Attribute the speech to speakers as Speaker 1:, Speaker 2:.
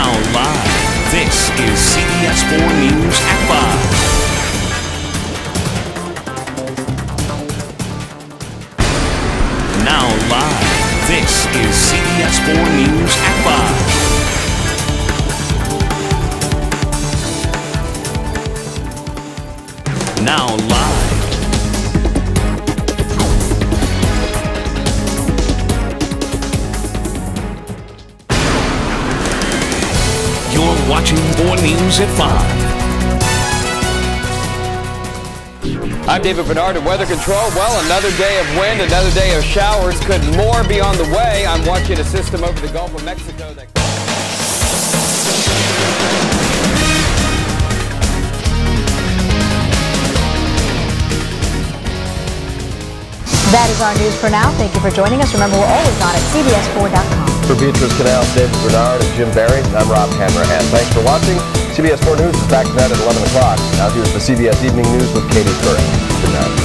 Speaker 1: Now live, this is CBS 4 News at 5. Now live, this is CBS 4 News at 5. Now live. You're watching 4 News at 5.
Speaker 2: I'm David Bernard at Weather Control. Well, another day of wind, another day of showers. Could more be on the way? I'm watching a system over the Gulf of Mexico that.
Speaker 3: That is our news for now. Thank you for joining us. Remember, we're always on at CBS4.com.
Speaker 4: For Beatrice Canals, David Bernard, and Jim Berry, I'm Rob Hanrahan. Thanks for watching. CBS 4 News is back tonight at 11 o'clock. Now here's the CBS Evening News with Katie Couric. Good night.